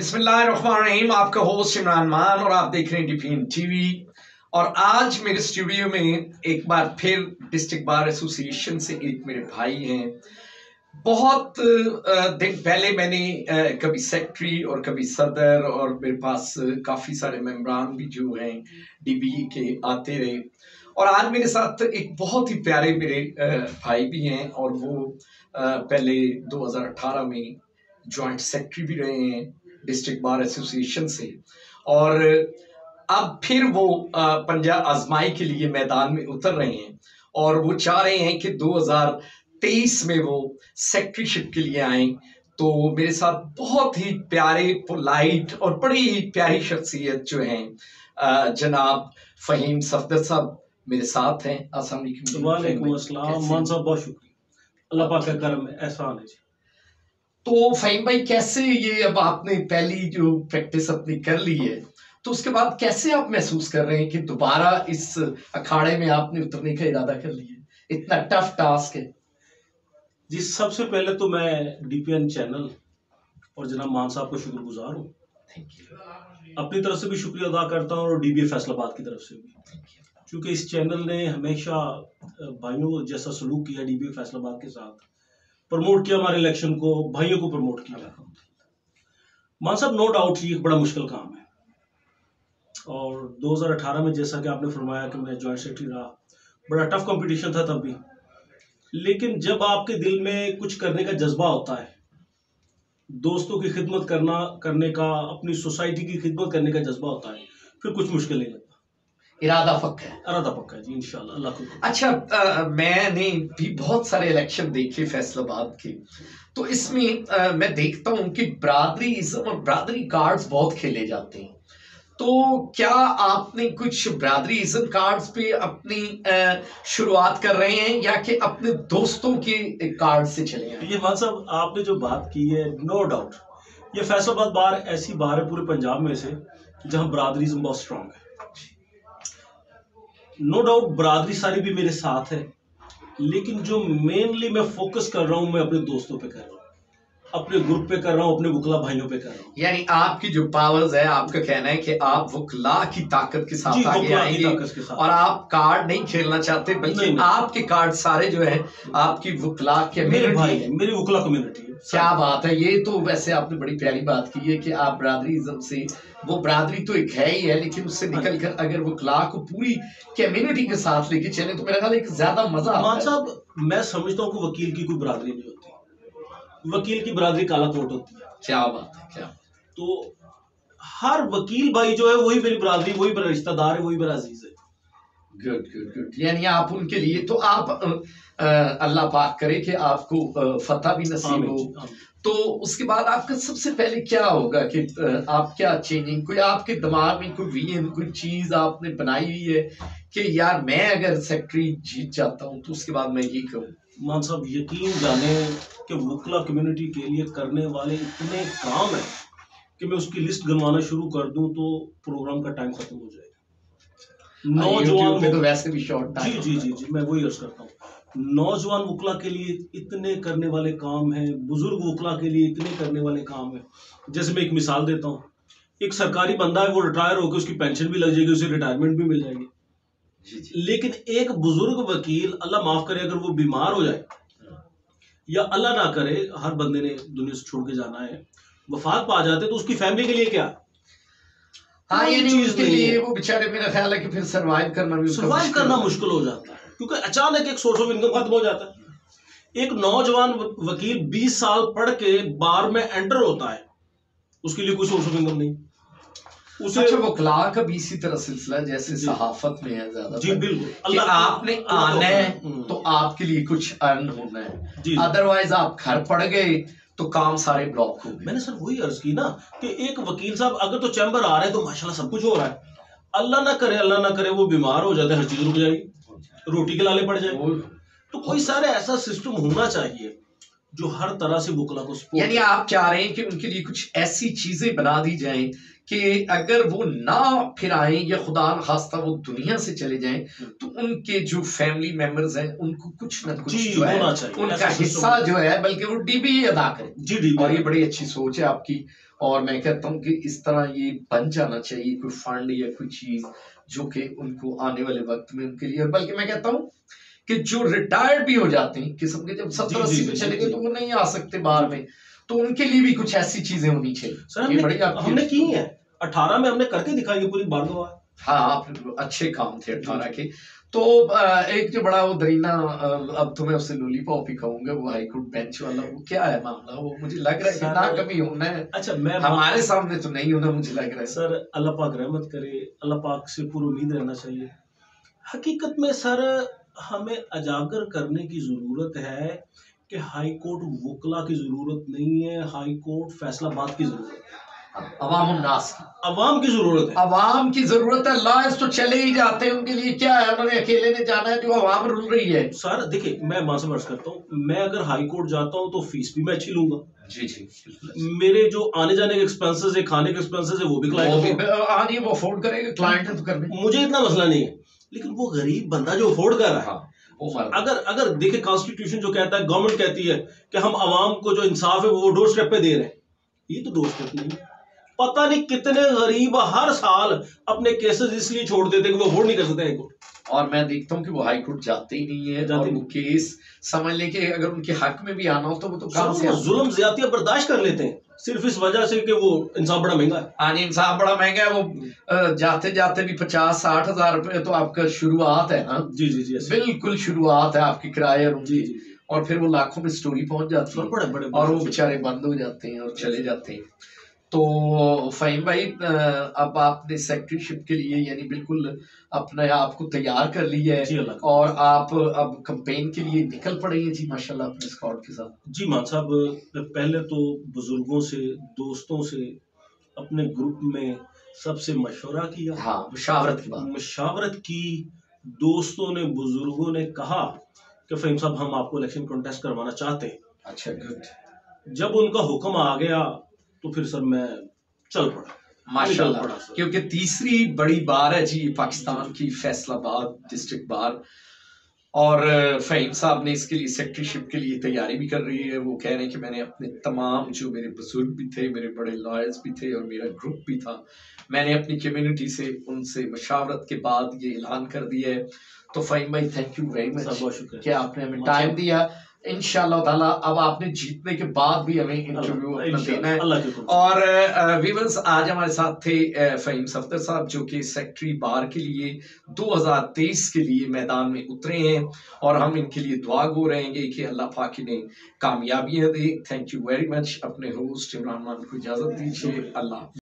बिस्मिल्लाहिर्रहमानिर्रहीम, आपका होस्ट इमरान मान और आप देख रहे हैं डिफीन टीवी। और आज मेरे स्टूडियो में एक बार फिर डिस्ट्रिक्ट बार एसोसिएशन से एक मेरे भाई हैं। बहुत दिन पहले मैंने कभी सेक्रेटरी और कभी सदर और मेरे पास काफ़ी सारे मेम्बरान भी जो हैं, डीबी के आते रहे। और आज मेरे साथ एक बहुत ही प्यारे मेरे भाई भी हैं और वो पहले 2018 में जॉइंट सेक्रेटरी भी रहे हैं। डिस्ट्रिक्ट बार एसोसिएशन से। और अब फिर वो पंजाब आजमाई के लिए मैदान में उतर रहे हैं और वो चाह रहे हैं कि 2023 में वो सेक्रेटरीशिप के लिए आए। तो मेरे साथ बहुत ही प्यारे पोलाइट और बड़ी ही प्यारी शख्सियत जो हैं जनाब फ़हीम सफदर साहब मेरे साथ हैं। वालेकुम। अस्सलाम। मान साहब बहुत शुक्रिया। अल्लाह पाक का करम एहसान है तो फहीम भाई कैसे ये अब आपने पहली जो प्रैक्टिस अपनी कर ली है तो उसके बाद कैसे आप महसूस कर रहे हैं कि दोबारा इस अखाड़े में आपने उतरने का इरादा कर लिया? इतना टफ टास्क है। जी सबसे पहले तो मैं डीपीएन चैनल और जनाब मान साहब को शुक्रगुजार हूँ। अपनी तरफ़ से भी शुक्रिया अदा करता हूँ और डीबीए फैसलाबाद की तरफ़ से भी। क्योंकि इस चैनल ने हमेशा भाइयों जैसा सलूक किया डीबीए फैसलाबाद के साथ। प्रमोट किया हमारे इलेक्शन को, भाइयों को प्रमोट किया। मान साहब नो डाउट ये एक बड़ा मुश्किल काम है। और 2018 में जैसा कि आपने फरमाया कि मैं जॉइंट सेक्रेटरी रहा, बड़ा टफ कंपटीशन था तब भी। लेकिन जब आपके दिल में कुछ करने का जज्बा होता है, दोस्तों की खिदमत करना, करने का, अपनी सोसाइटी की खिदमत करने का जज्बा होता है, फिर कुछ मुश्किल नहीं लगता। इरादा पक्का है। इरादा पक्का है जी इंशाल्लाह अल्लाह को अच्छा आ, मैंने भी बहुत सारे इलेक्शन देखे फैसलाबाद के। तो इसमें आ, मैं देखता हूँ कि बरादरी इज्म और बरादरी कार्ड्स बहुत खेले जाते हैं। तो क्या आपने कुछ बरादरी इज्म कार्ड्स पे अपनी शुरुआत कर रहे हैं या कि अपने दोस्तों के कार्ड से चले हैं? ये मान साहब आपने जो बात की है नो डाउट ये फैसलाबाद बार ऐसी बार है पूरे पंजाब में से जहाँ बरादरीज्म बहुत स्ट्रांग है। नो डाउट बरादरी सारी भी मेरे साथ है लेकिन जो मेनली मैं फोकस कर रहा हूँ मैं अपने दोस्तों पे कर रहा हूँ अपने ग्रुप पे कर रहा हूँ अपने वुकला भाइयों पे कर रहा हूँ। यानी आपकी जो पावर्स है आपका कहना है कि आप वुकला की ताकत के साथ आगे आएँगे और आप कार्ड नहीं खेलना चाहते बल्कि आपके कार्ड सारे जो है आपकी वुकला के मेरे भाई है। मेरी वुकला कम्युनिटी है। क्या बात है? ये तो वैसे आपने बड़ी प्यारी बात की है कि आप बरादरीज्म से वो बरादरी तो एक है ही है लेकिन उससे हाँ। निकल कर अगर वो क्ला को पूरी कम्युनिटी के साथ लेके चले तो मेरा ख्याल एक ज़्यादा मज़ा साहब मैं समझता हूँ कि वकील की कोई बरादरी नहीं होती। वकील की बरादरी काला कोट होती है। क्या बात है क्या तो हर वकील भाई जो है वही मेरी बरादरी वही मेरा रिश्तेदार है वही मेरा अज़ीज़ है। गुड गुड गुड यानी आप उनके लिए तो आप अल्लाह पाक करे कि आपको फतह भी नसीब हो। तो उसके बाद आपका सबसे पहले क्या होगा कि आप क्या चेंजिंग कोई आपके दिमाग में कोई विजन कोई चीज़ आपने बनाई हुई है कि यार मैं अगर सेक्रेटरी जीत जाता हूँ तो उसके बाद मैं ये कहूँ मान साहब यकीन जाने कि वकला कम्युनिटी के लिए करने वाले इतने काम हैं कि मैं उसकी लिस्ट गिनवाना शुरू कर दूँ तो प्रोग्राम का टाइम खत्म हो जाएगा। नौजवान में तो वैसे भी शॉर्ट जी जी जी जी मैं वही अर्ज़ करता हूँ। नौजवान वकला के लिए इतने करने वाले काम हैं बुज़ुर्ग वकला के लिए इतने करने वाले काम हैं। जैसे मैं एक मिसाल देता हूँ एक सरकारी बंदा है वो रिटायर होकर उसकी पेंशन भी लग जाएगी उसे रिटायरमेंट भी मिल जाएगी। लेकिन एक बुज़ुर्ग वकील अल्लाह माफ़ करे अगर वो बीमार हो जाए या अल्लाह ना करे हर बंदे ने दुनिया से छोड़ के जाना है वफात पा जाते तो उसकी फैमिली के लिए क्या? हाँ ये चीज़ के लिए वो बेचारे मेरा ख्याल है कि फिर सरवाइव करना भी सरवाइव करना मुश्किल हो जाता है। क्योंकि अचानक एक सोर्स ऑफ़ इनकम खत्म हो जाता है। एक नौजवान वकील 20 साल पढ़ के बार में एंटर होता है। उसके लिए कोई सोर्स ऑफ़ इनकम नहीं। उसे अच्छा का भी इसी तरह सिलसिला जैसे सहाफत में है ज़्यादा जी बिल्कुल। आपने आना है। तो आपके लिए कुछ अर्न होना है। अदरवाइज़ आप घर पड़ गए तो काम सारे ब्लॉक हो गए। मैंने सर वही अर्ज़ की ना कि एक वकील साहब अगर तो चैम्बर आ रहे हैं तो माशाल्लाह सब कुछ हो रहा है। अल्लाह ना करे अल्लाह ना करे वो बीमार हो जाते हर चीज़ रुक जाएगी रोटी के लाले पड़ जाए तो कोई सारे ऐसा सिस्टम होना चाहिए जो हर तरह से बुकला को यानी आप चाह रहे हैं कि उनके लिए कुछ ऐसी चीज़ें बना दी जाएँ कि अगर वो ना फिर आए या खुदा खास्ता वो दुनिया से चले जाएँ तो उनके जो फैमिली मेंबर्स हैं उनको कुछ ना कुछ जो है उनका हिस्सा जो है बल्कि वो डीबी अदा करें। जी डी और ये बड़ी अच्छी सोच है आपकी। और मैं कहता हूँ कि इस तरह ये बन जाना चाहिए कोई फंड या कोई चीज़ जो कि उनको आने वाले वक्त में उनके लिए। बल्कि मैं कहता हूँ कि जो रिटायर्ड भी हो जाते हैं किस्म के जब सत्तर अस्सी में चले गए तो वो नहीं आ सकते बाहर में। तो उनके लिए भी कुछ ऐसी चीज़ें होनी चाहिए। सर हमने हमने की है। अठारह में हमने करके दिखाई पूरी बारगवा हाँ आप अच्छे काम थे अठारह के। तो एक जो बड़ा वो दरीना अब तो मैं उससे लॉलीपॉप ही कहूँगा वो हाईकोर्ट बेंच वाला वो क्या है मामला? वो मुझे लग रहा है कि ना कभी होना है। अच्छा मैं हमारे सामने तो नहीं होना मुझे लग रहा है। सर अल्लाह पाक रहमत करे अल्लाह पाक से पूरी उम्मीद रहना चाहिए। हकीकत में सर हमें अजागर करने की ज़रूरत है कि हाई कोर्ट वकला की ज़रूरत नहीं है हाई कोर्ट फैसलाबाद की ज़रूरत है अवाम उन्नास की अवाम की ज़रूरत है अवाम की ज़रूरत है लॉयर्स तो चले ही जाते हैं उनके लिए क्या है उन्होंने अकेले ने जाना है जो अवाम रुल रही है सर देखिए मैं माँ से वर्ष करता हूँ मैं अगर हाई कोर्ट जाता हूँ तो फ़ीस भी मैं अच्छी लूँगा जी जी मेरे जो आने जाने के एक्सपेंसेस है खाने के एक्सपेंसेस है वो भी वो भी हाँ वो अफोर्ड करेगा क्लाइंट तो करने मुझे इतना मसला नहीं है लेकिन वो गरीब बंदा जो अफोर्ड कर रहा। है हाँ। अगर अगर देखे कॉन्स्टिट्यूशन जो कहता है गवर्नमेंट कहती है कि हम आवाम को जो इंसाफ है वो डोर स्टेप पे दे रहे हैं। ये तो डोर स्टेप नहीं है। पता नहीं कितने गरीब हर साल अपने केसेस इसलिए छोड़ देते हैं कि वो अफोर्ड नहीं कर सकते कोर्ट। और मैं देखता हूँ कि वो हाई कोर्ट जाते ही नहीं है जाते वो केस समझ ले कि अगर उनके हक में भी आना हो तो वो तो कहाँ से जुल्म ज़्यादा बर्दाश्त कर लेते हैं। सिर्फ़ इस वजह से कि वो इंसाफ बड़ा महँगा है। हाँ जी इंसाफ बड़ा महँगा है वो जाते जाते भी पचास साठ हज़ार रुपए तो आपका शुरुआत है ना जी जी जी बिल्कुल शुरुआत है आपकी किराए और जी जी जी। और फिर वो लाखों में स्टोरी पहुँच जाती है। बड़े बड़े और वो बेचारे बंद हो जाते हैं और चले जाते हैं। तो फहीम भाई अब आपने सेक्रेटरीशिप के लिए यानी बिल्कुल अपने आप को तैयार कर लिया है। और आप अब कंपेन के लिए निकल पड़े हैं। जी माशाल्लाह अपने स्कॉट के साथ। जी मान साहब पहले तो बुज़ुर्गों से दोस्तों से अपने ग्रुप में सबसे मशवरा किया। हाँ मुशावरत की बात। मशावरत की दोस्तों ने बुज़ुर्गों ने कहा कि फहीम साहब हम आपको इलेक्शन कॉन्टेस्ट करवाना चाहते हैं। अच्छा गुड जब उनका हुक्म आ गया तो फिर सर मैं चल पड़ा। माशाल्लाह। क्योंकि तीसरी बड़ी बार है जी पाकिस्तान की फैसलाबाद डिस्ट्रिक्ट बार। और फहीम साहब ने इसके लिए सेक्रेटरीशिप के लिए तैयारी भी कर रही है। वो कह रहे हैं कि मैंने अपने तमाम जो मेरे बुज़ुर्ग भी थे मेरे बड़े लॉयर्स भी थे और मेरा ग्रुप भी था मैंने अपनी कम्युनिटी से उनसे मशावरत के बाद ये ऐलान कर दिया है। तो फहीम भाई थैंक यू वेरी मच बहुत शुक्रिया। आपने हमें टाइम दिया। इंशाल्लाह ताला अब आपने जीतने के बाद भी हमें इंटरव्यू अपना देना है। और वीवर्स आज हमारे साथ थे फहीम सफ्तर साहब जो कि सेक्रेटरी बार के लिए 2023 के लिए मैदान में उतरे हैं और हम इनके लिए दुआ गो रहेंगे कि अल्लाह पाक ने कामयाबियाँ दे। थैंक यू वेरी मच अपने होस्ट इमरान मान को इजाज़त दीजिए। अल्लाह